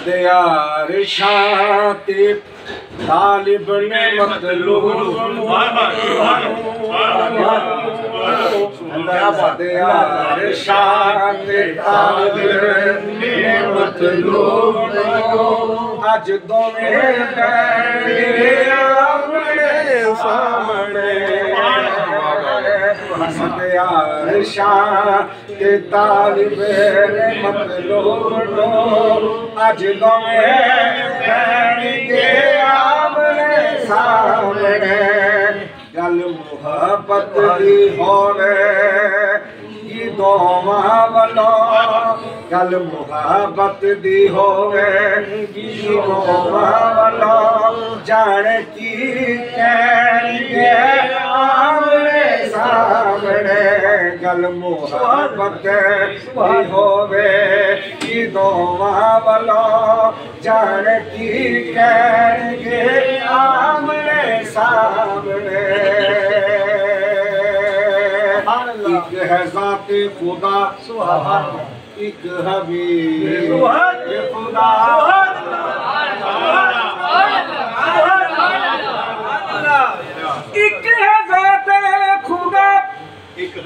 सदयार शांति तालिब ने मतलूब सदयार शांति तालिब ने मतलूब अज दो सदयार शांति तालिब ने मतलूब अज दोवें बैठे अपने सामने गल मुहब्बत दी होवे की दोवां वलों गल मुहब्बत दी होवे की दोवां वलों जान की कहणगे सकल मोहब्बत भक्त होवे की दो बलो जड़ की कहे आमने सामने। एक है खुदा एक खुदा। एक एक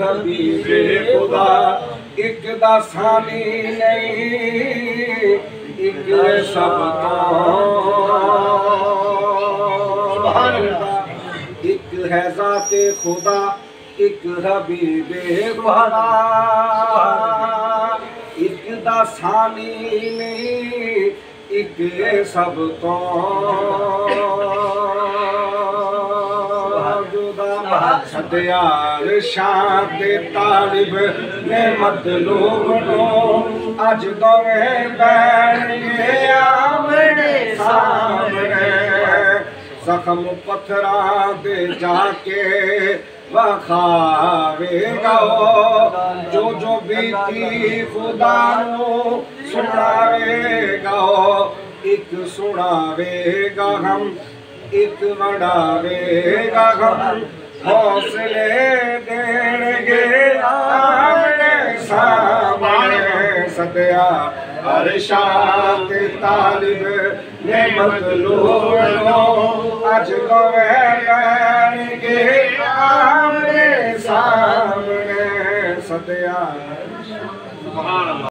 हबीब खुदा एक दा सानी नहीं एक सब तो एक है जाते खुदा एक हबीब खुदा एक दा सानी नहीं دیار شاد طالب نے مطلوب نو اج دوے بین گے آمنے سامنے زخم پتھرا دے جا کے وخاوے گا جو جو بیتی خدا نو سناوے گا ایک سناوے گا ہم बढ़ावेगा हम हौसले देंगे आमने सामने सदया हर शांत तालिब ने मतलूब अज गवे आमने सामने सदया